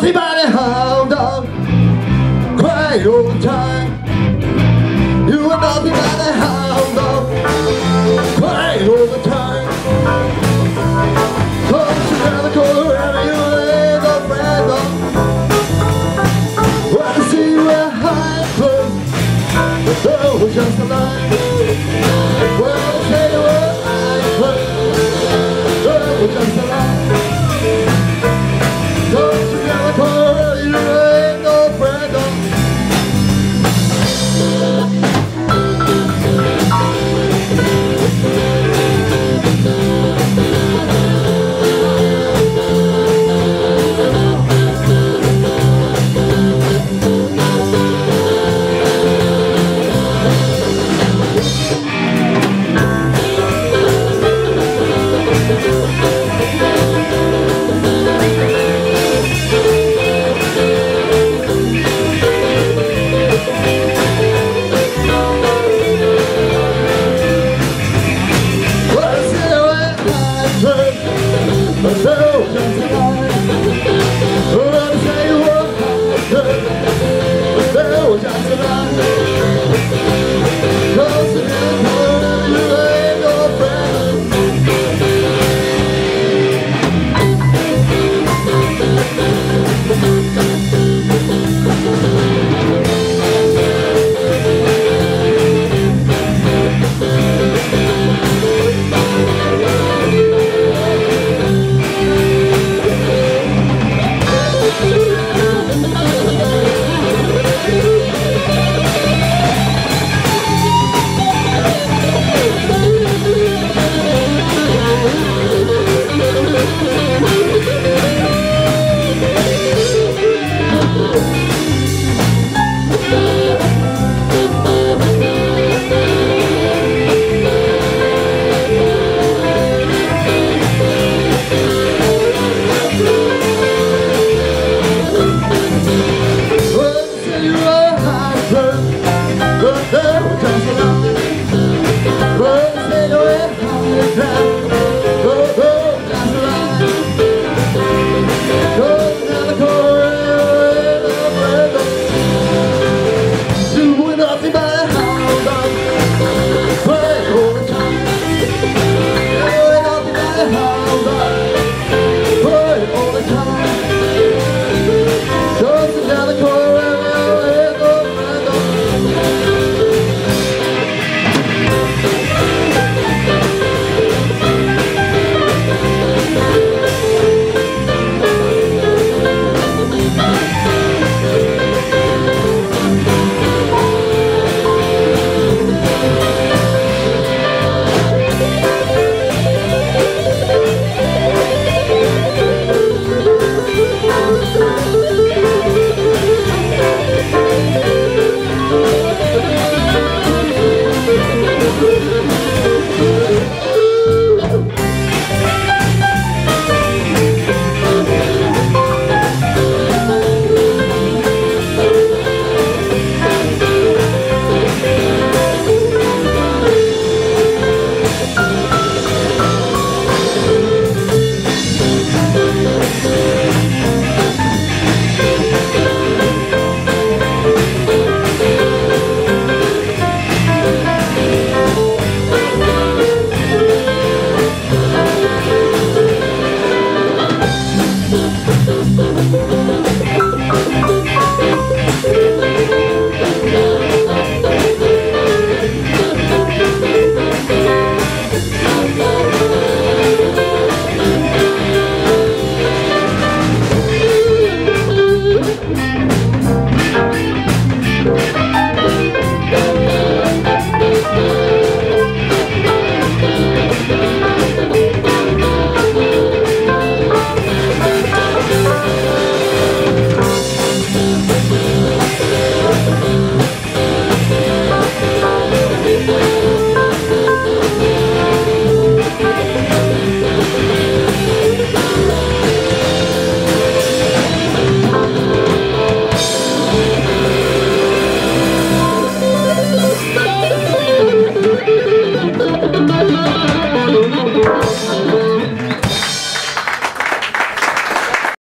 Everybody hold on, 快用它。